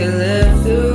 can live through.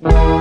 Watch